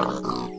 Huh.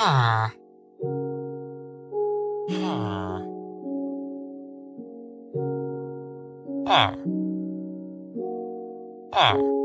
Hmm. Huh. Huh. Huh. Huh.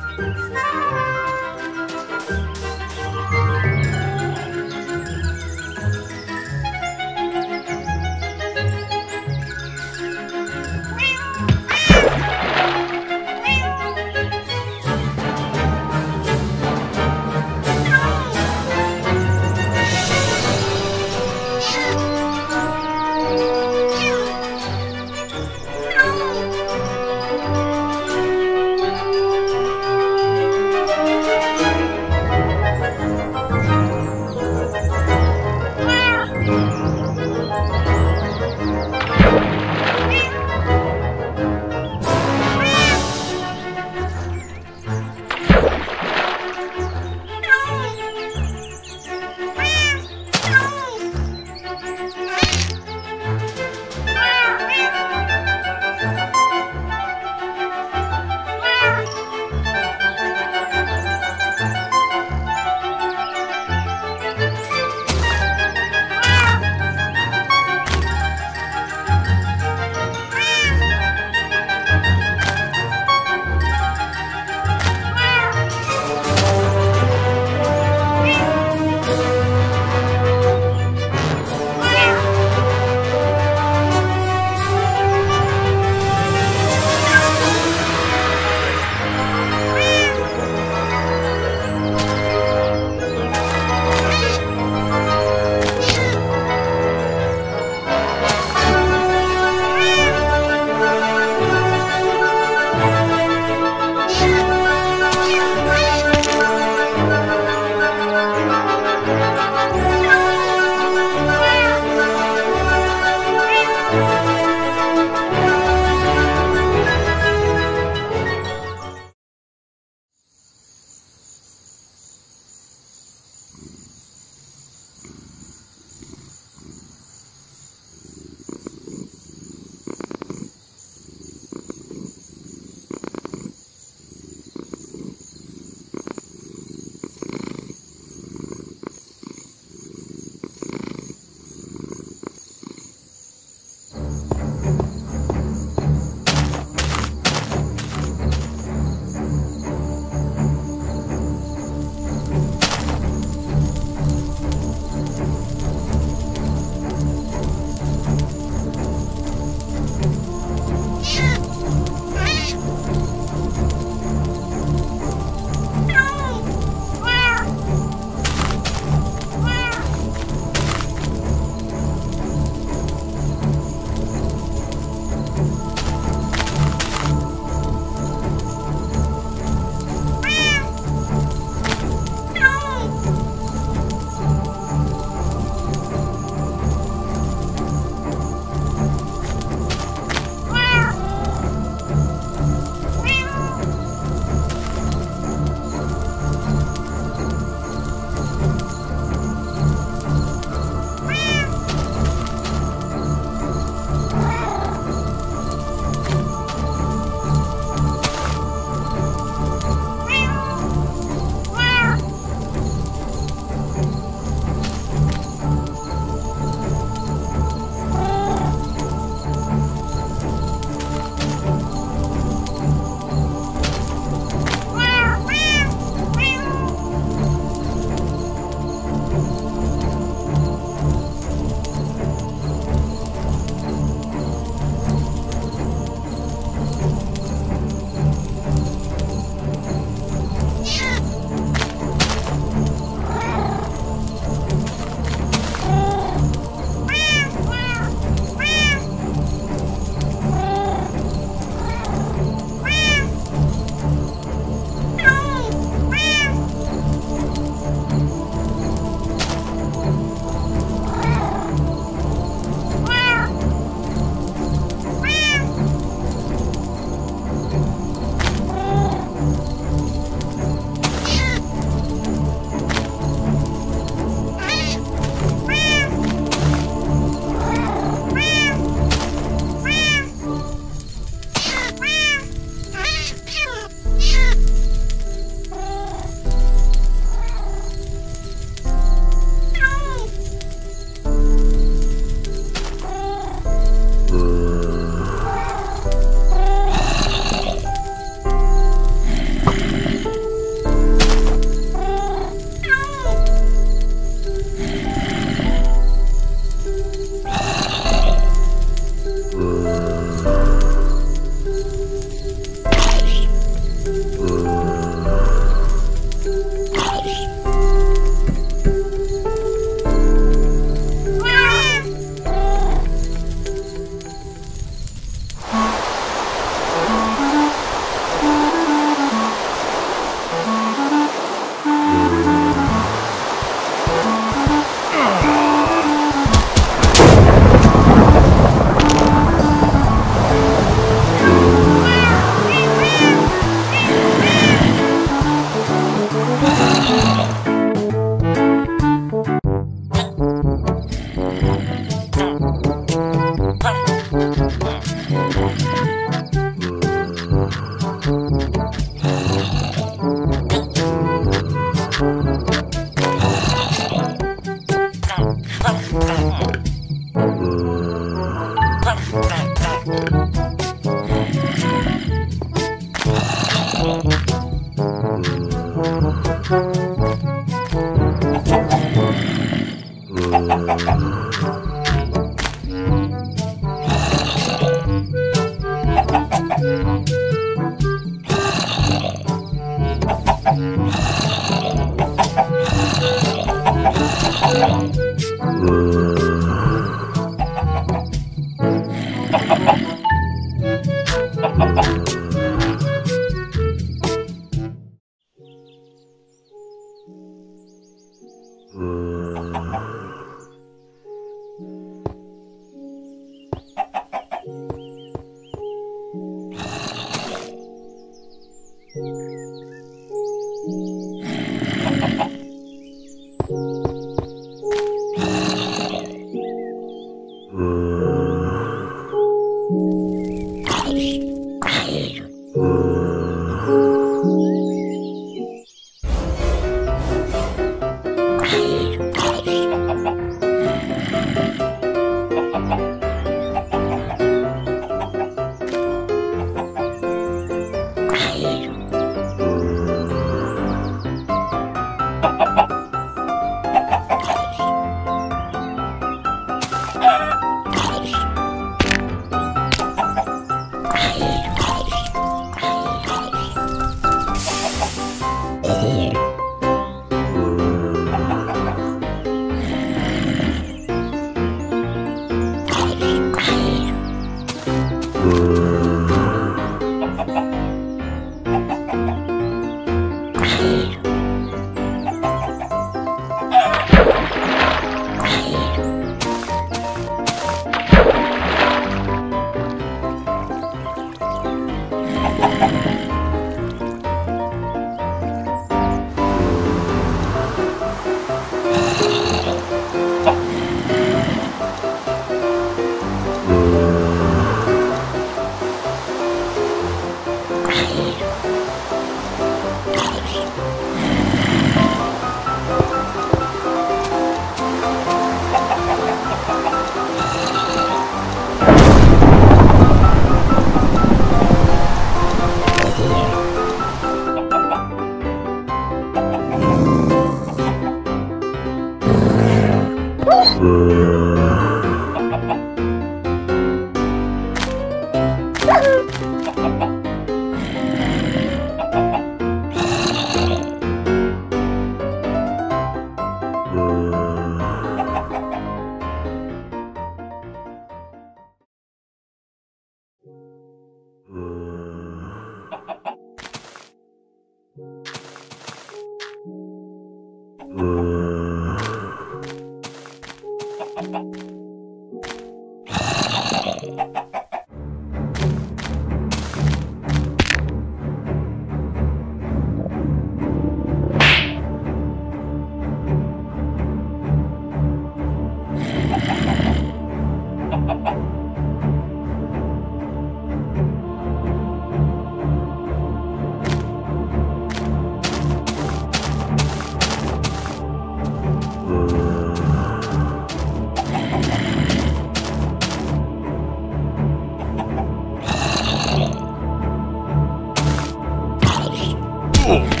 Oh!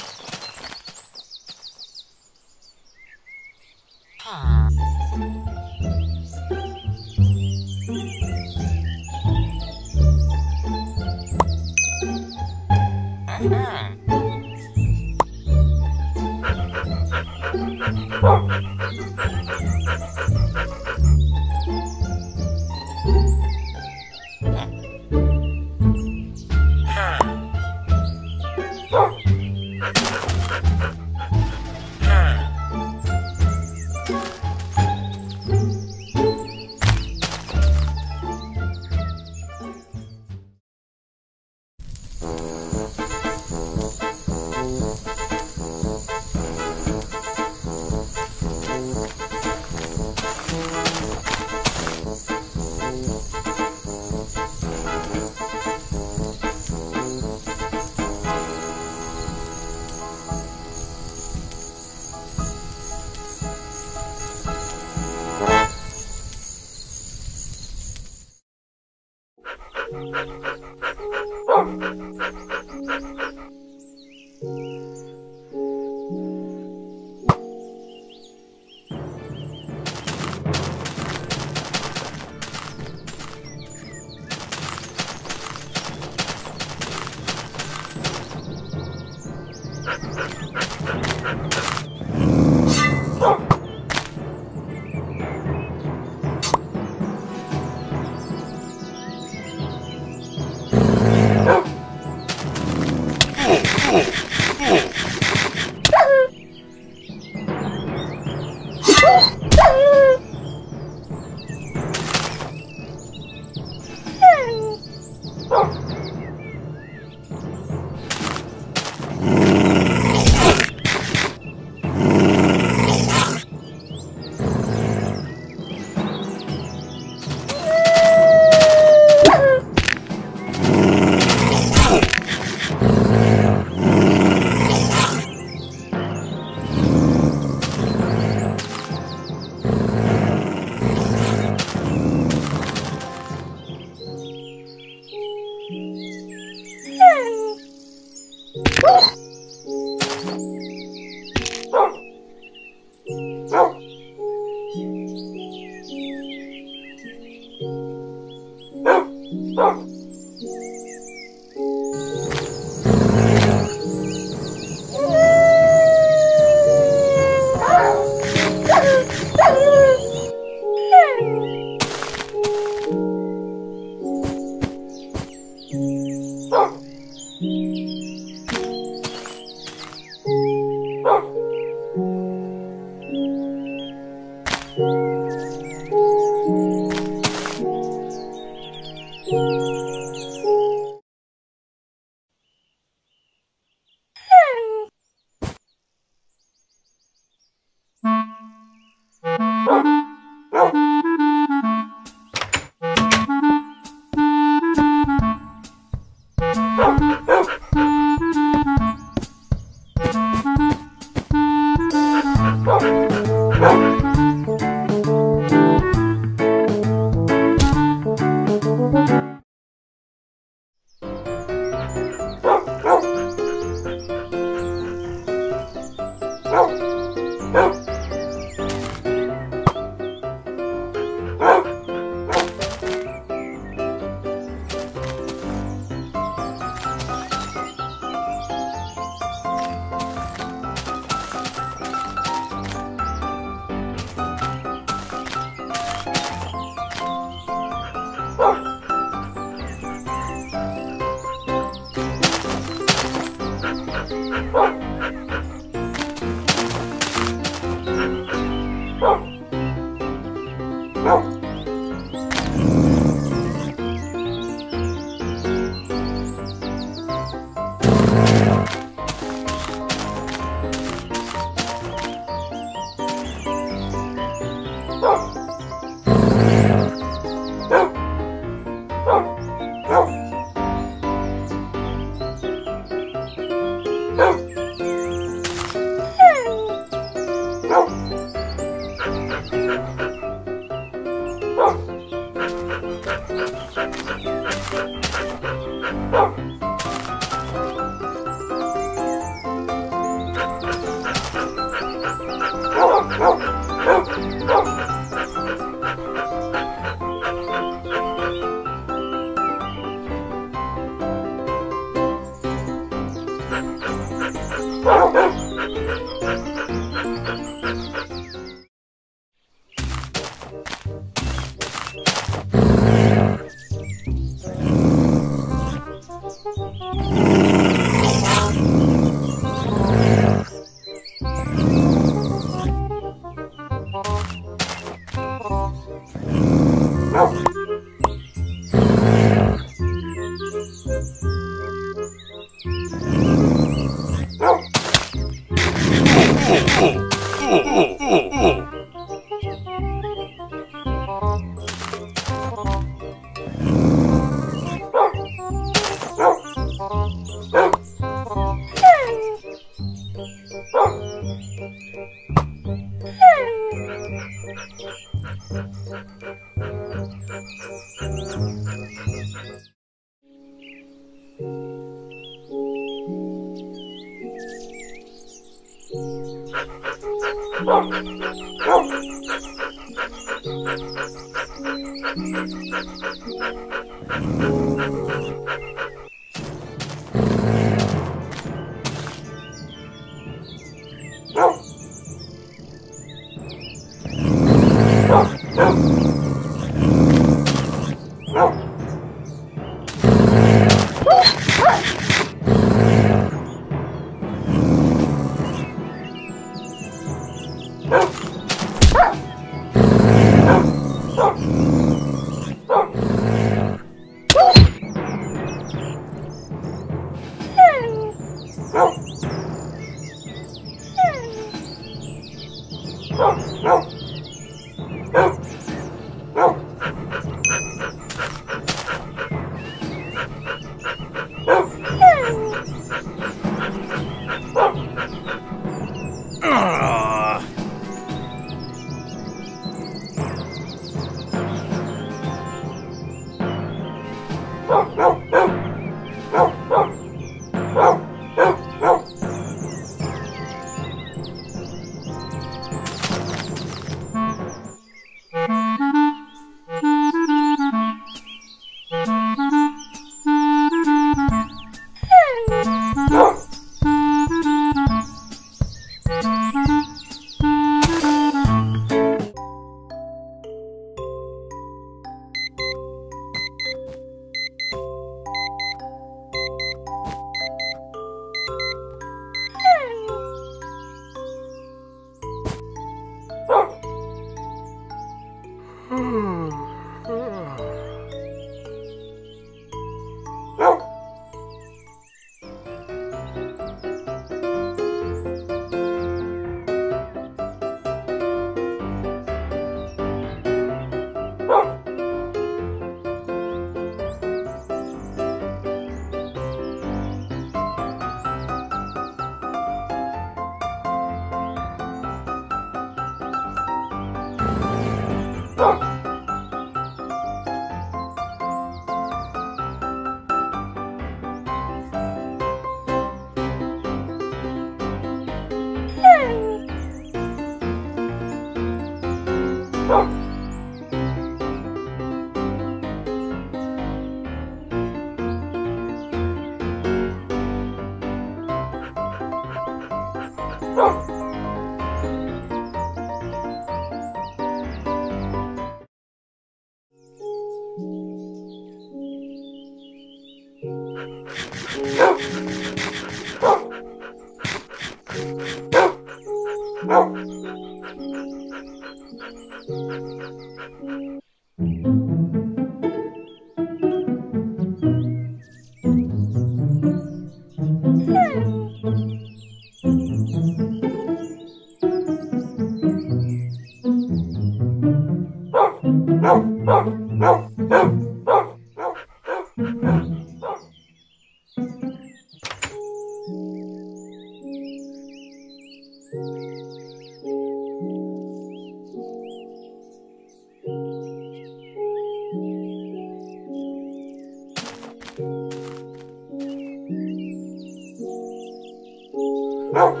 No.